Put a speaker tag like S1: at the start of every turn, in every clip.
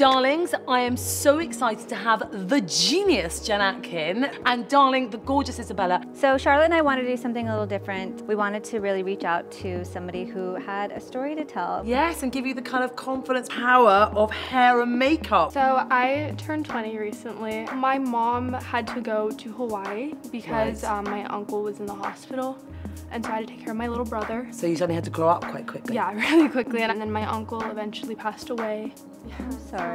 S1: Darlings, I am so excited to have the genius Jen Atkin and darling, the gorgeous Isabella.
S2: So Charlotte and I wanted to do something a little different. We wanted to really reach out to somebody who had a story to tell.
S1: Yes, and give you the kind of confidence power of hair and makeup.
S3: So I turned 20 recently. My mom had to go to Hawaii because
S1: Right.
S3: um, my uncle was in the hospital. And so I had to take care of my little brother.
S1: So you suddenly had to grow up quite quickly.
S3: Yeah, really quickly. And then my uncle eventually passed away.
S2: Sorry.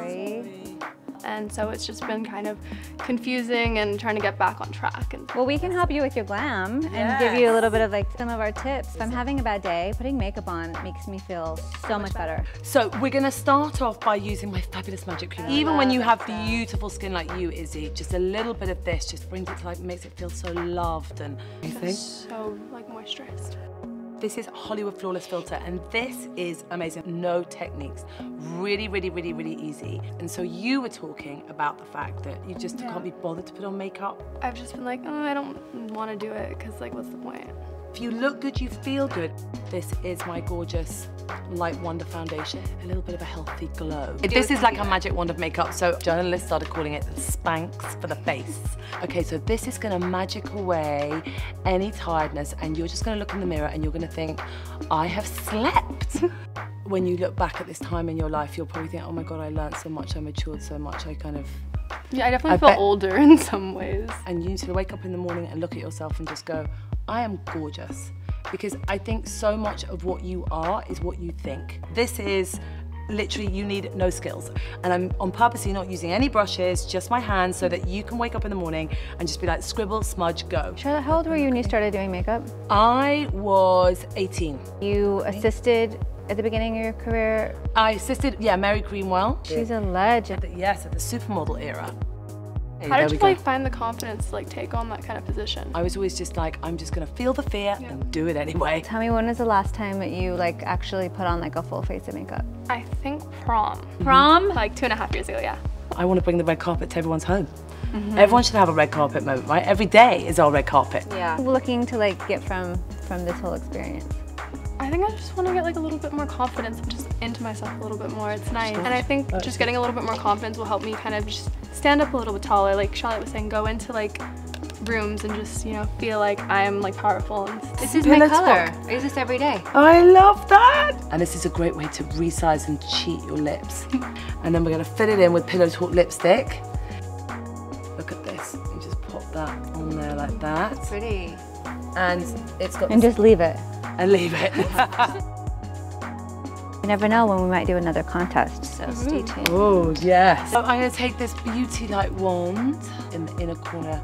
S3: And so it's just been kind of confusing and trying to get back on track. And
S2: Well, we can help you with your glam and give you a little bit of like some of our tips. If I'm having a bad day, putting makeup on makes me feel so much better.
S1: So we're gonna start off by using my fabulous magic cream. Even when you have beautiful skin like you, Izzy, just a little bit of this just brings it to like, makes it feel so loved and you think?
S3: so like moisturized.
S1: This is Hollywood Flawless Filter, and this is amazing. No techniques. Really, really, really, really easy. And so you were talking about the fact that you just can't be bothered to put on makeup.
S3: I've just been like, oh, I don't want to do it because like, what's the point?
S1: If you look good, you feel good. This is my gorgeous Light Wonder Foundation. A little bit of a healthy glow. This is like a magic wand of makeup, so journalists started calling it the Spanx for the face. Okay, so this is gonna magic away any tiredness, and you're just gonna look in the mirror and you're gonna think, I have slept. when you look back at this time in your life, you'll probably think, oh my God, I learned so much, I matured so much, I kind of
S3: Yeah, I definitely
S1: I
S3: feel
S1: bet-
S3: older in some ways.
S1: and you need to wake up in the morning and look at yourself and just go, I am gorgeous. Because I think so much of what you are is what you think. This is literally, you need no skills. And I'm on purposely not using any brushes, just my hands, so that you can wake up in the morning and just be like, scribble, smudge, go.
S2: Charlotte, how old were you when you started doing makeup?
S1: I was 18.
S2: You assisted at the beginning of your career.
S1: I assisted, yeah, Mary Greenwell.
S2: She's a legend.
S1: Yes, at the supermodel era. Hey,
S3: How did you
S1: go.
S3: like find the confidence to like take on that kind of position?
S1: I was always just like, I'm just gonna feel the fear and do it anyway.
S2: Tell me when was the last time that you like actually put on like a full face of makeup?
S3: I think prom. Mm-hmm.
S2: Prom?
S3: Like two and a half years ago, yeah.
S1: I want to bring the red carpet to everyone's home. Mm-hmm. Everyone should have a red carpet moment, right? Every day is our red carpet.
S2: Yeah. Looking to like get from from this whole experience.
S3: I think I just want to get like a little bit more confidence and just into myself a little bit more. It's nice. And I think just getting a little bit more confidence will help me kind of just stand up a little bit taller. Like Charlotte was saying, go into like rooms and just, you know, feel like I'm like powerful. And
S2: This is my color.
S1: talk.
S2: I use this every day.
S1: I love that! And this is a great way to resize and cheat your lips. and then we're gonna fill it in with Pillow Talk lipstick. Look at this. You just pop that on there like that.
S2: Pretty.
S1: And it's got
S2: And just leave it.
S1: and leave it.
S2: You never know when we might do another contest, so mm-hmm. stay tuned.
S1: oh, yes. So I'm gonna take this beauty light wand in the inner corner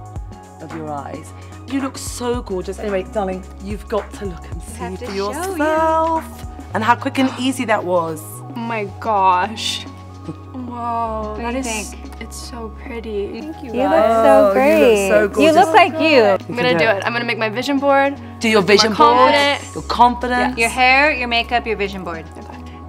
S1: of your eyes. You look so gorgeous. Anyway, darling, you've got to look and see for
S2: show you.
S1: yourself. And how quick and easy that was.
S3: oh my gosh. Whoa,
S2: do
S3: that
S2: you
S3: is,
S2: think?
S3: it's so pretty. Thank you.
S2: You look
S1: Oh,
S2: so
S1: you
S2: great.
S1: look so
S2: You look
S1: gorgeous.
S2: like you.
S3: I'm gonna do it. I'm gonna make my vision board.
S1: Do your vision board.
S3: confident.
S1: Your confidence.
S2: Your hair, your makeup, your vision board.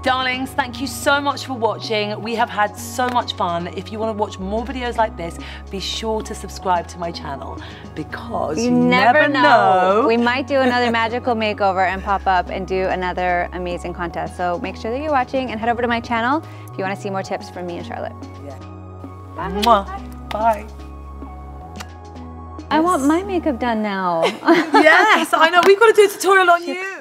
S1: Darlings, thank you so much for watching. We have had so much fun. If you want to watch more videos like this, be sure to subscribe to my channel because you,
S2: You never know. We might do another magical makeover and pop up and do another amazing contest. So make sure that you're watching and head over to my channel if you want to see more tips from me and Charlotte.
S1: Mwah. Bye.
S2: I want my makeup done now.
S1: yes, I know. We've got to do a tutorial on you.